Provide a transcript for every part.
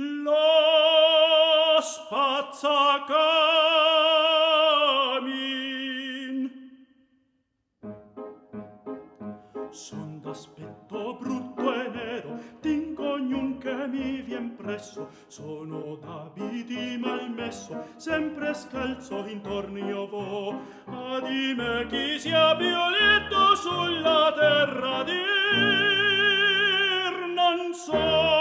lo spazzacamin son d'aspetto brutto e nero d'incognun che mi vien presso. Sono d'abiti malmesso sempre scalzo intorno io vo. A di me chi sia violetto sulla terra dir non so.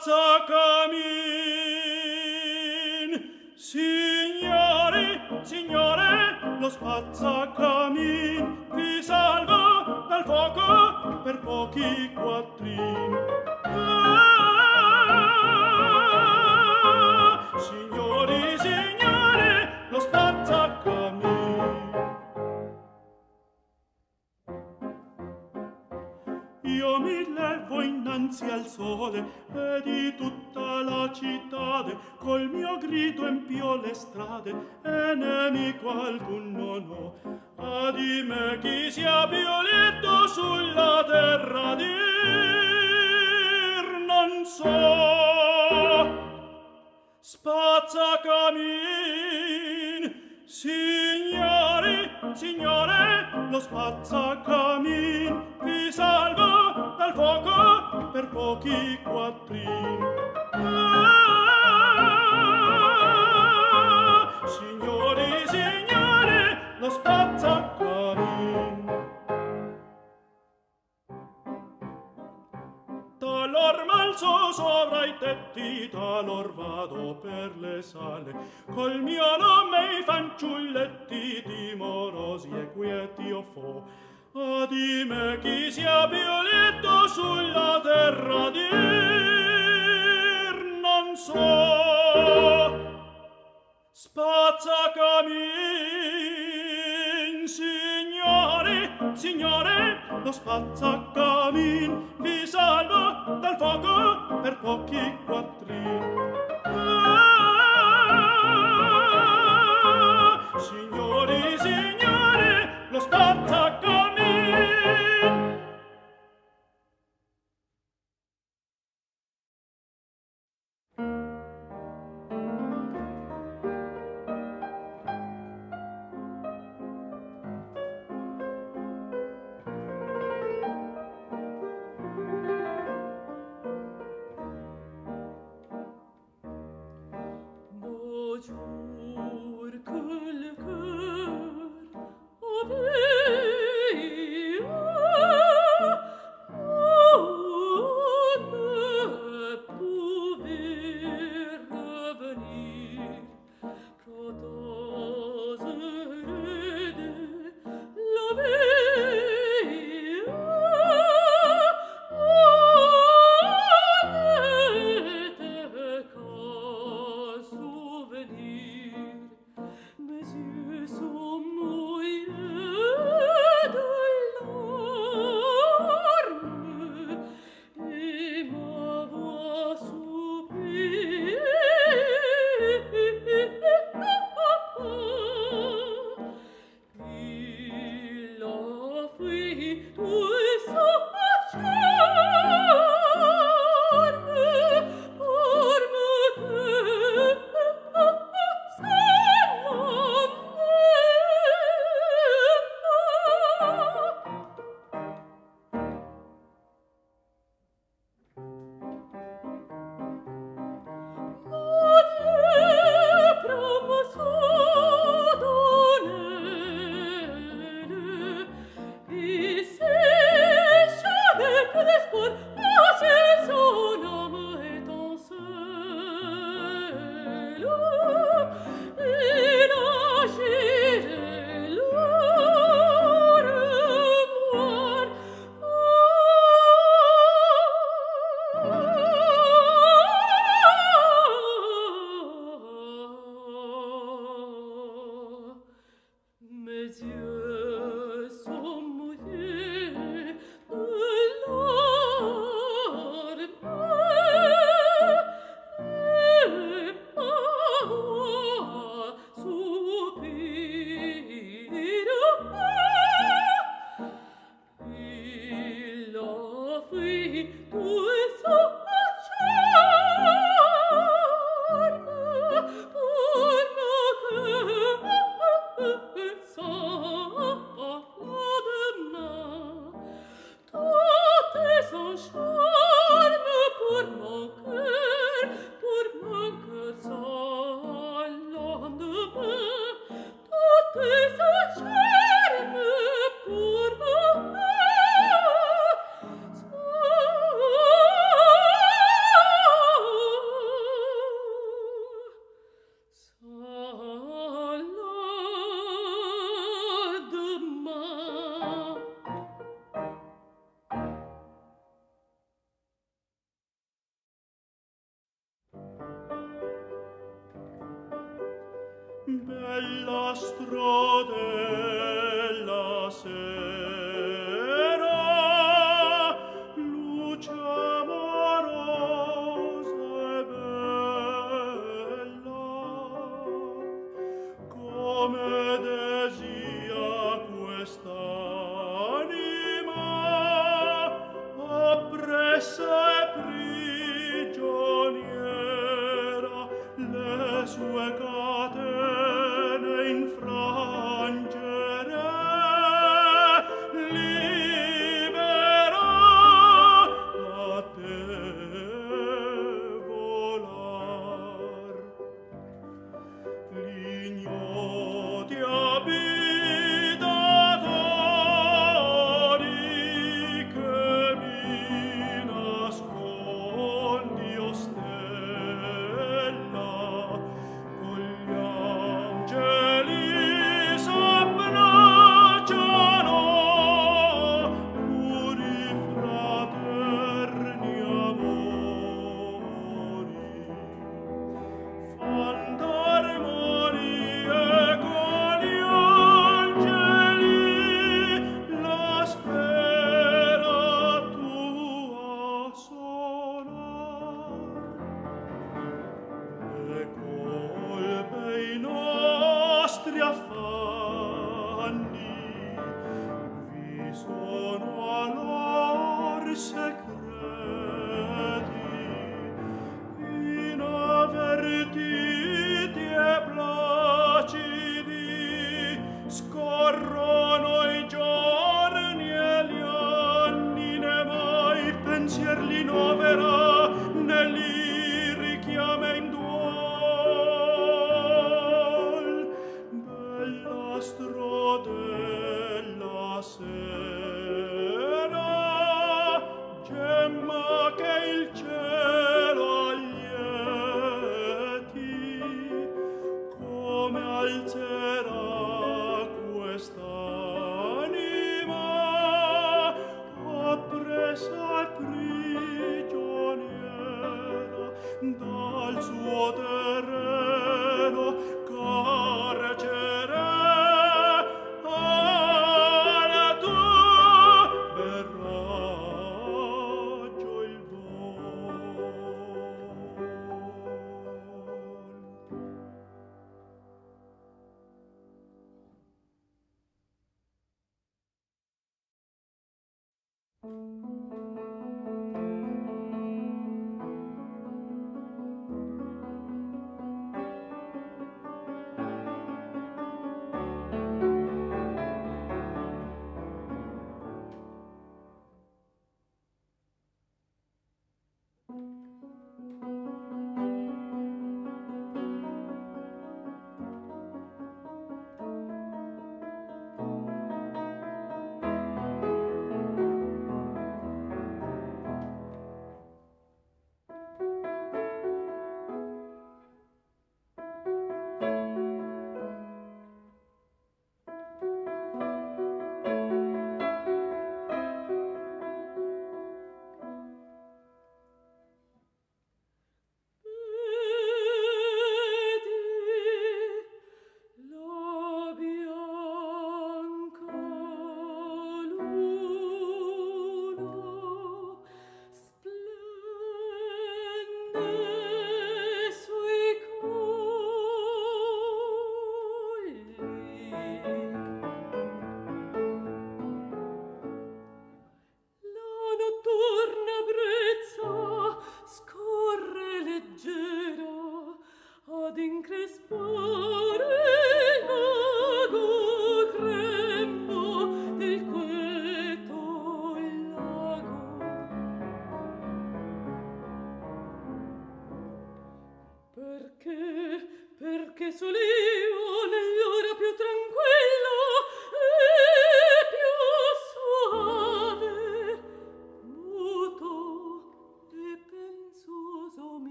forza signore signore lo spazza vi salva dal fuoco per pochi quattrin ah, eh, signori signore lo spazza io mi campo innanzi al sole e di tutta la cittade col mio grido empio le strade e nemico alcun non ho a di me chi sia violento sulla terra dir non so. Spazza camin signore signore lo spazza camin vi salvo al fuoco per pochi quattrini. Ah, signori, signore, lo spazza carin. Talor malzo sovra i tetti, talor vado per le sale, col mio nome i fanciulletti dimorosi e quieti o fo, Oh, dime chi sia Violetto sulla terra dir, non so. Spazzacamin, signore, signore, lo spazzacamin vi salva dal fuoco per pochi quattrini. Ah, signore,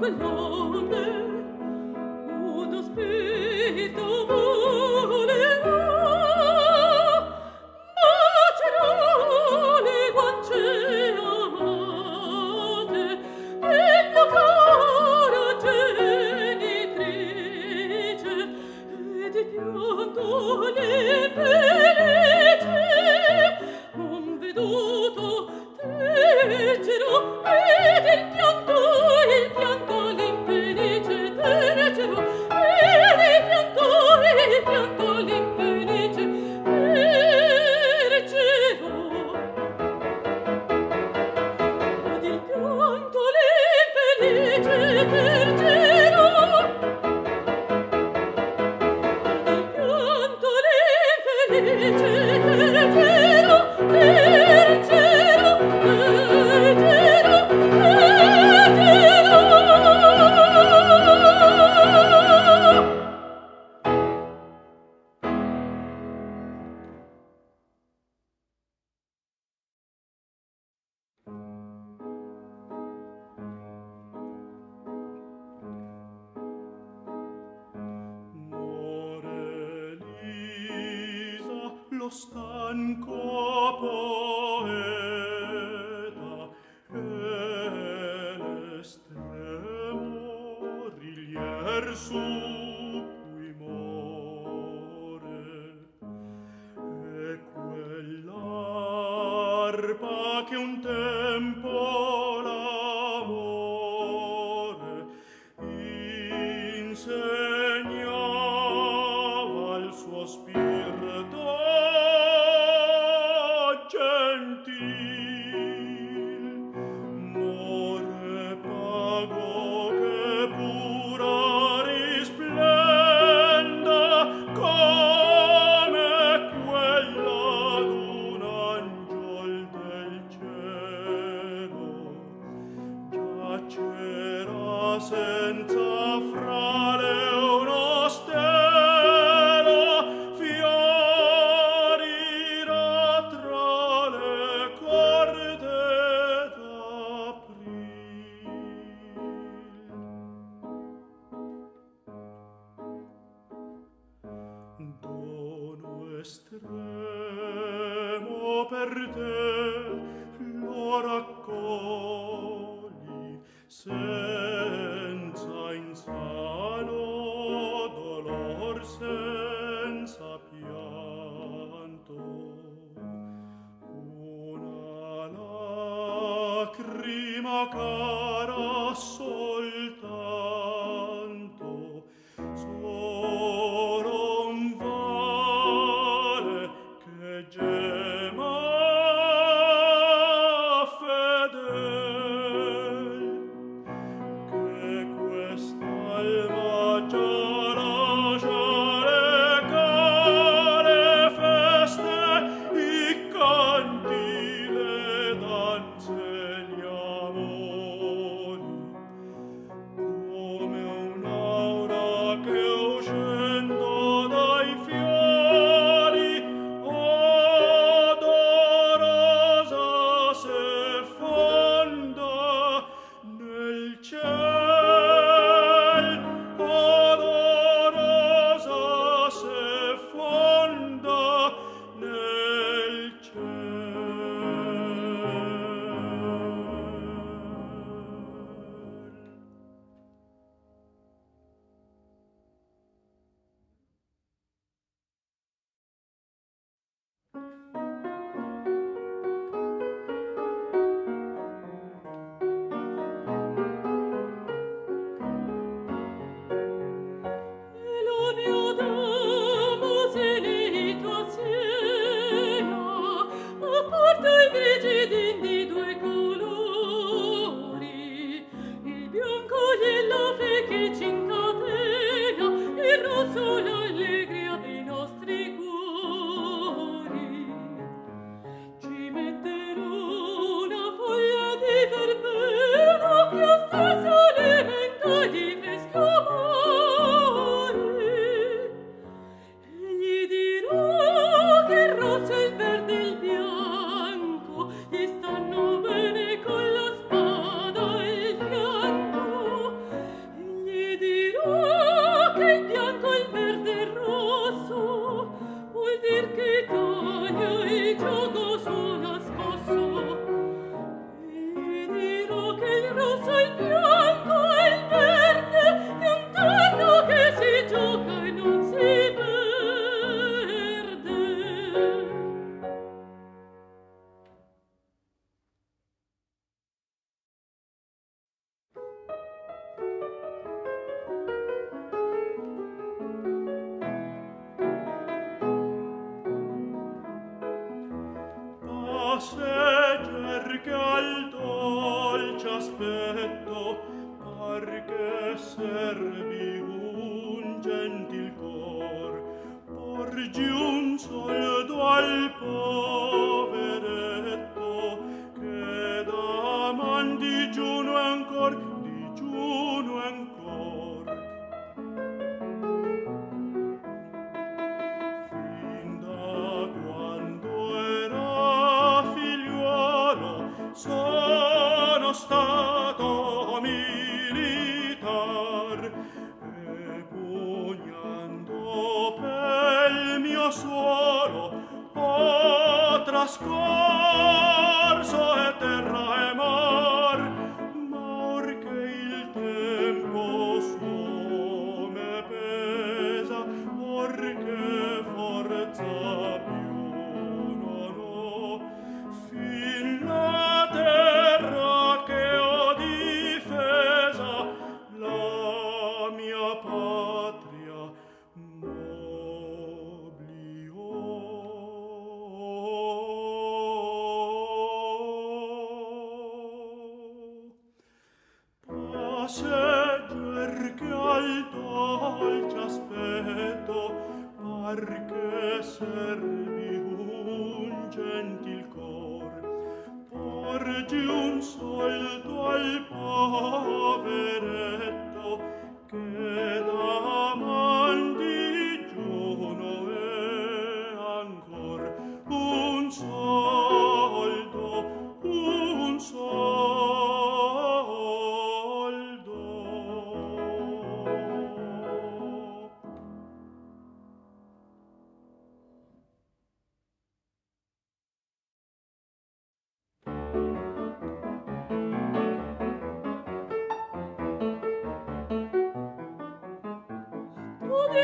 Blonde, o das Bild, estremo per te lo raccogli senza insano dolor senza pianto. Una lacrima cara solo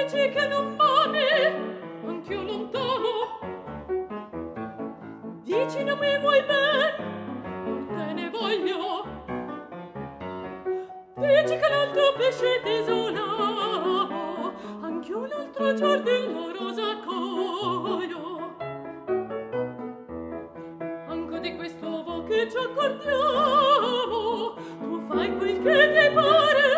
dici che non m'ami anch'io lontano. Dici non mi vuoi ben te ne voglio. Dici che l'altro pesce tesona anch'io l'altro giardino ci accordiamo tu fai quel che ti pare.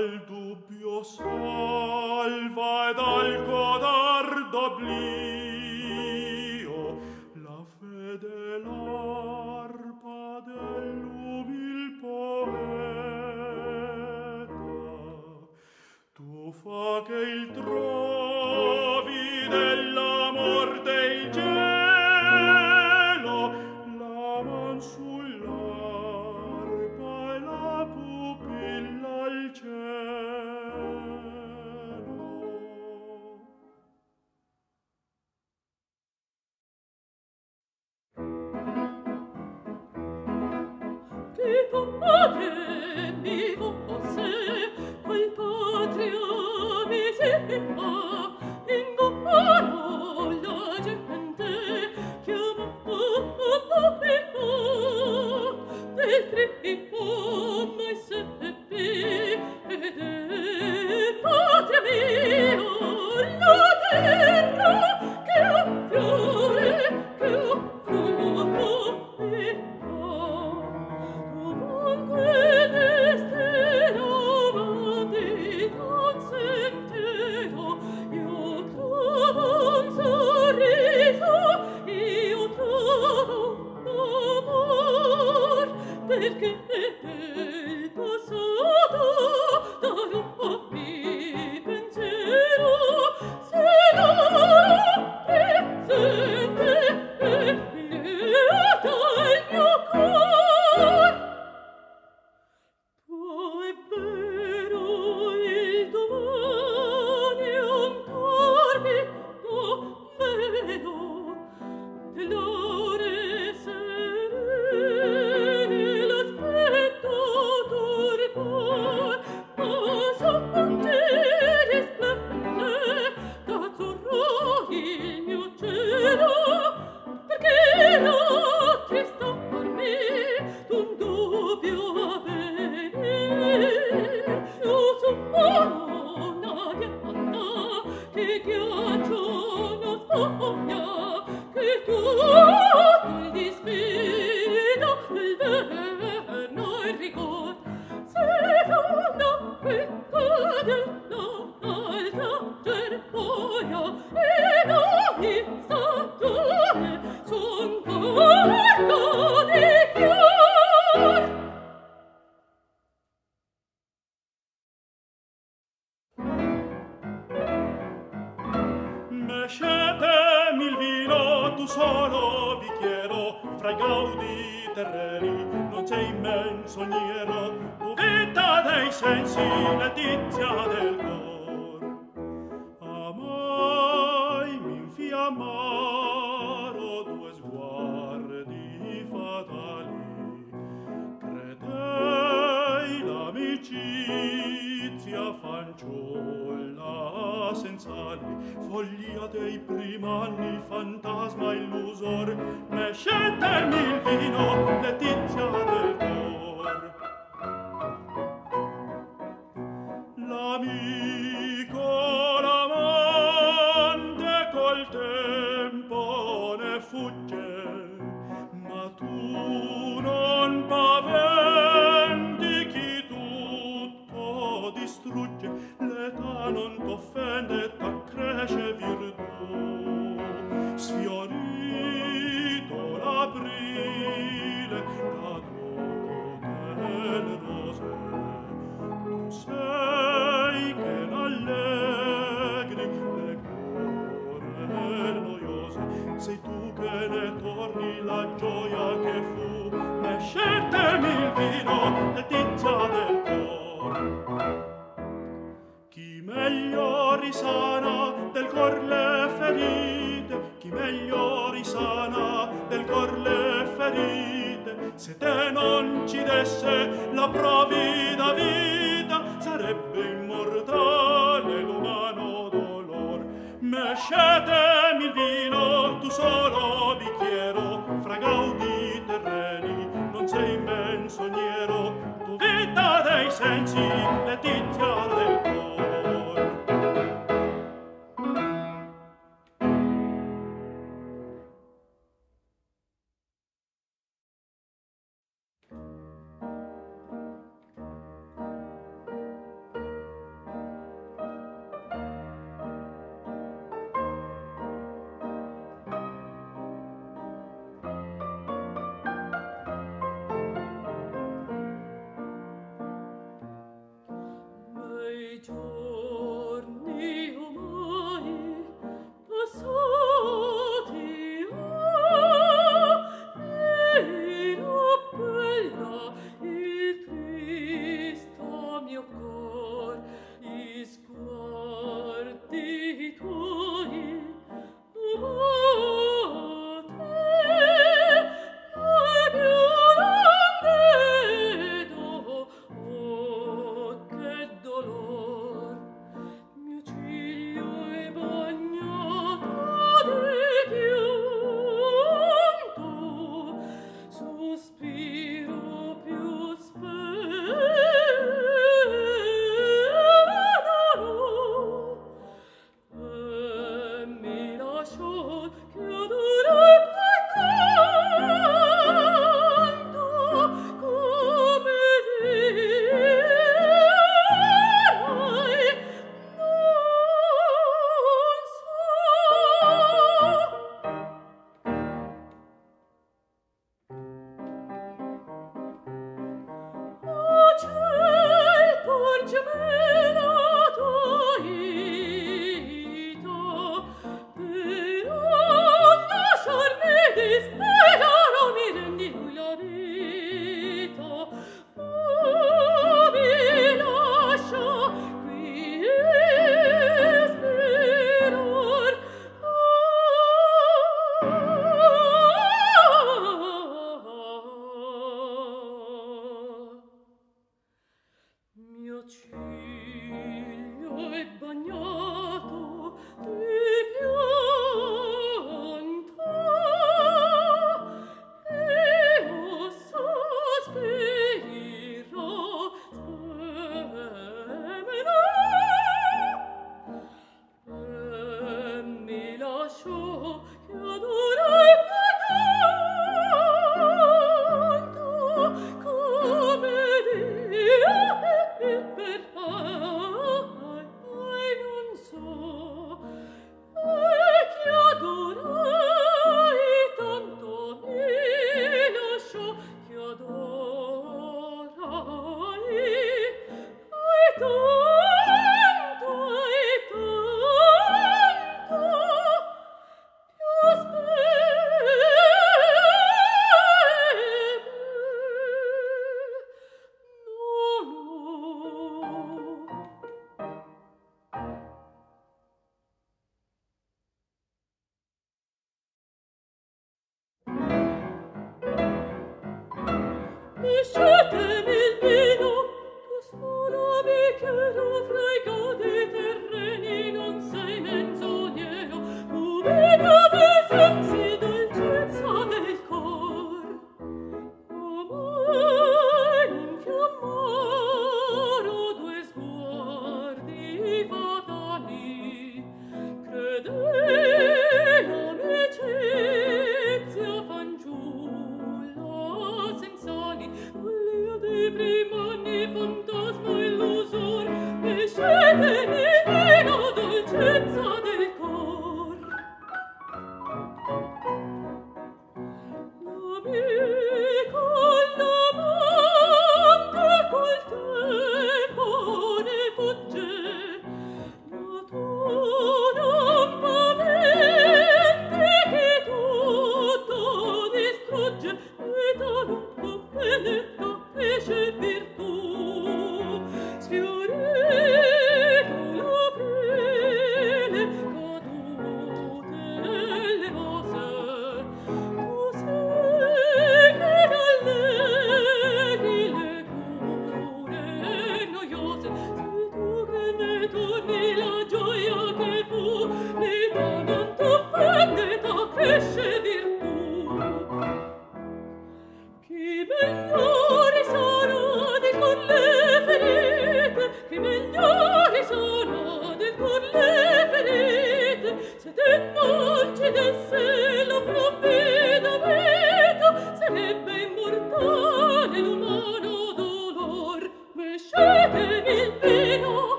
al dubbio salva ed al codardo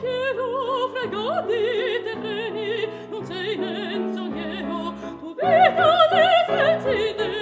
che offrega di terreni non sei menzognero tu vita ne senti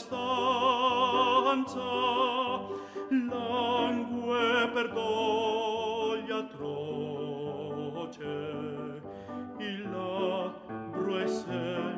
stanza langue per doglia atroce il labbro è sempre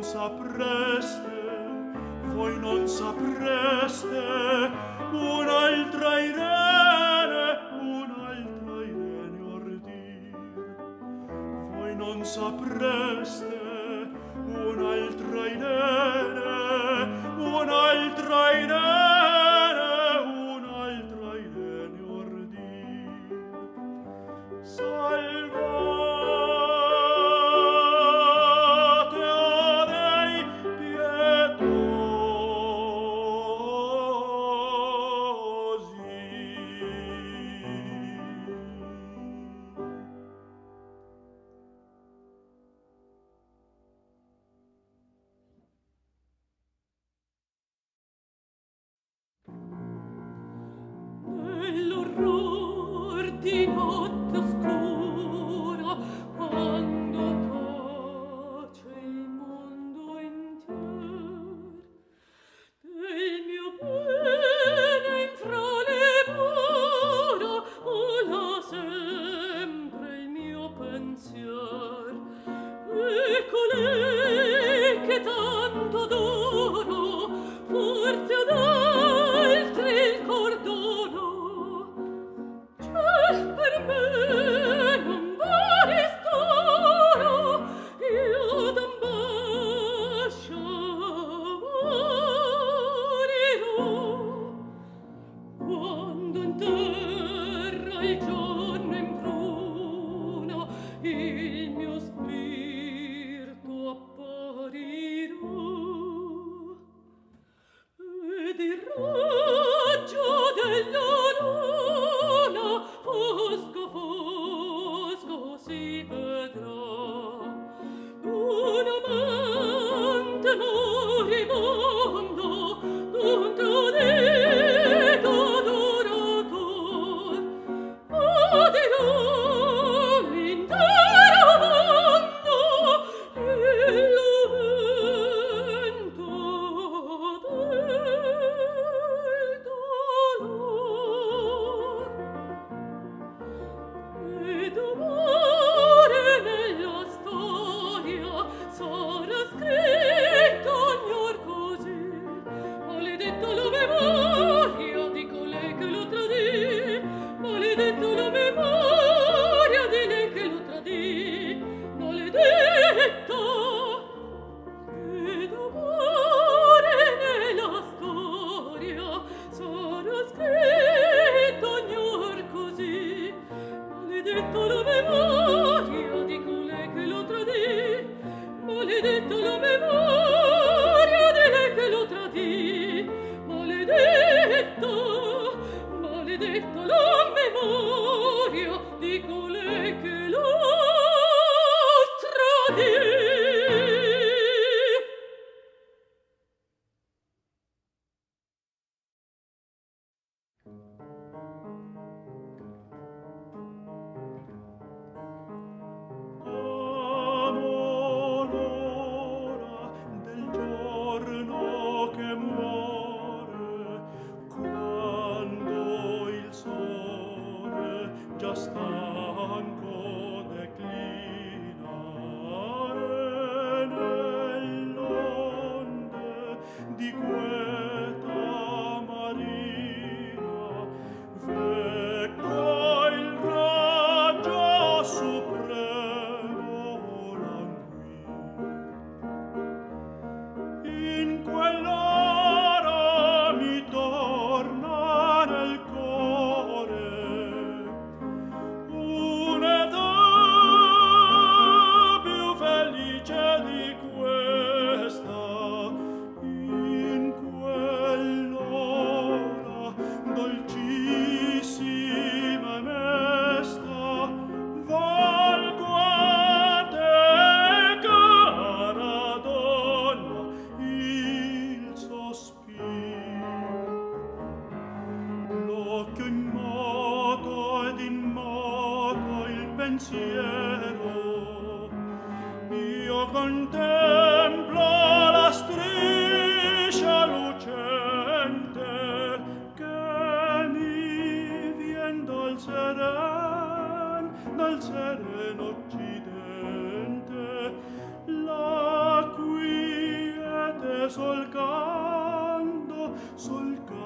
non sapreste, voi non sapreste, un'altra Irene, un'altra Irene ordir. Voi non sapreste, un'altra Irene, un'altra Irene, volcán.